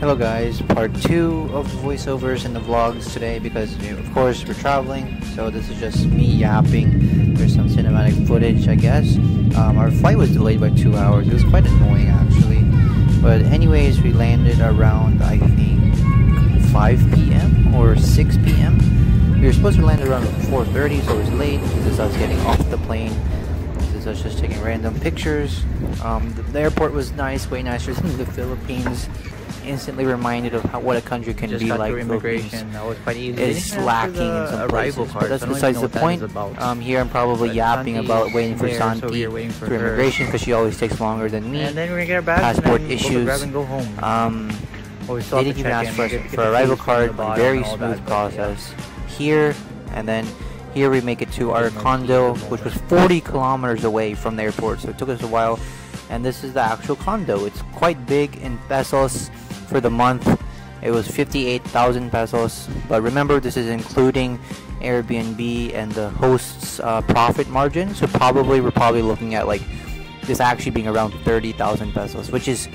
Hello guys, part 2 of voiceovers and the vlogs today because of course we're traveling so this is just me yapping. There's some cinematic footage I guess. Um, our flight was delayed by 2 hours, it was quite annoying actually. But anyways we landed around I think 5 p.m. or 6 p.m. We were supposed to land around 4.30 so it was late. This is us getting off the plane. This is us just taking random pictures. Um, the, the airport was nice, way nicer than the Philippines instantly reminded of how, what a country can Just be like. immigration. That was quite easy. It's lacking in some places, but that's besides the point. Um, here I'm probably But yapping Santi about waiting for there, Santi we are waiting for through her. immigration because she always takes longer than me. and then we're gonna get our bags Passport and issues. We'll grab and go home. Um, Or we they didn't even ask for, for the arrival keys from the card. Very smooth that, but, yeah. process. Here and then here we make it to our condo, keys at the which was 40 kilometers away from the airport, so it took us a while. And this is the actual condo. It's quite big in pesos for the month. It was 58,000 pesos. But remember, this is including Airbnb and the host's uh, profit margin. So probably we're probably looking at like this actually being around 30,000 pesos, which is